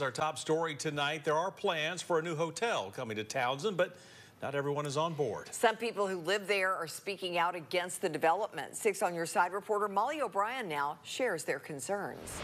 Our top story tonight, there are plans for a new hotel coming to Townsend, but not everyone is on board. Some people who live there are speaking out against the development. Six on your side reporter Molly O'Brien now shares their concerns.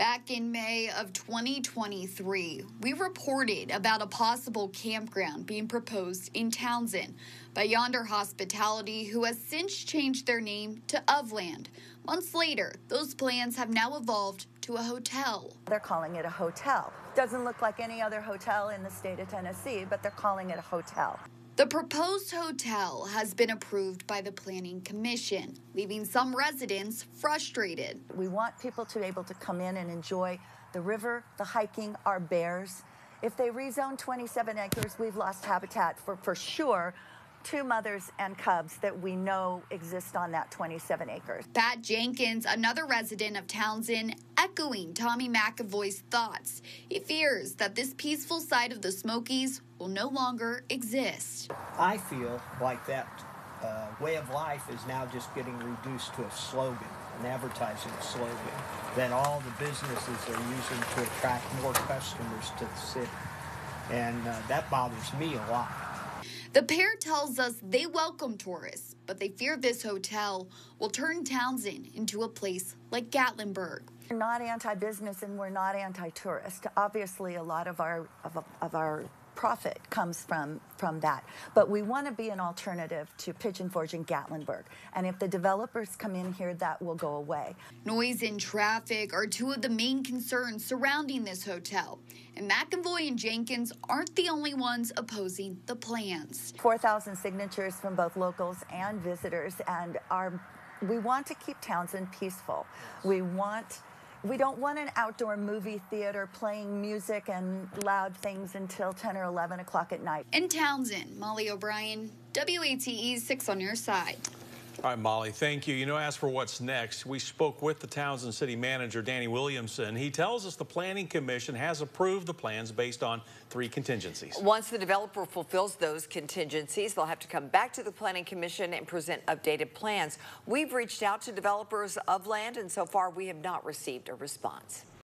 Back in May of 2023, we reported about a possible campground being proposed in Townsend by Yonder Hospitality, who has since changed their name to Ofland. Months later, those plans have now evolved to a hotel. They're calling it a hotel. Doesn't look like any other hotel in the state of Tennessee, but they're calling it a hotel. The proposed hotel has been approved by the Planning Commission, leaving some residents frustrated. We want people to be able to come in and enjoy the river, the hiking, our bears. If they rezone 27 acres, we've lost habitat for, for sure two mothers and cubs that we know exist on that 27 acres. Pat Jenkins, another resident of Townsend, echoing Tommy McAvoy's thoughts. He fears that this peaceful side of the Smokies will no longer exist. I feel like that uh, way of life is now just getting reduced to a slogan, an advertising slogan that all the businesses are using to attract more customers to the city. And uh, that bothers me a lot. The pair tells us they welcome tourists, but they fear this hotel will turn Townsend into a place like Gatlinburg. We're not anti-business and we're not anti-tourist. Obviously, a lot of our of, of our profit comes from, from that. But we want to be an alternative to Pigeon Forge and Gatlinburg. And if the developers come in here, that will go away. Noise and traffic are two of the main concerns surrounding this hotel. And McAvoy and Jenkins aren't the only ones opposing the plans. 4,000 signatures from both locals and visitors, and our we want to keep Townsend peaceful. We want we don't want an outdoor movie theater playing music and loud things until 10 or 11 o'clock at night. In Townsend, Molly O'Brien, WATE 6 on your side. All right, Molly, thank you. You know, as for what's next, we spoke with the Townsend City Manager, Danny Williamson. He tells us the Planning Commission has approved the plans based on three contingencies. Once the developer fulfills those contingencies, they'll have to come back to the Planning Commission and present updated plans. We've reached out to developers Ofland, and so far we have not received a response.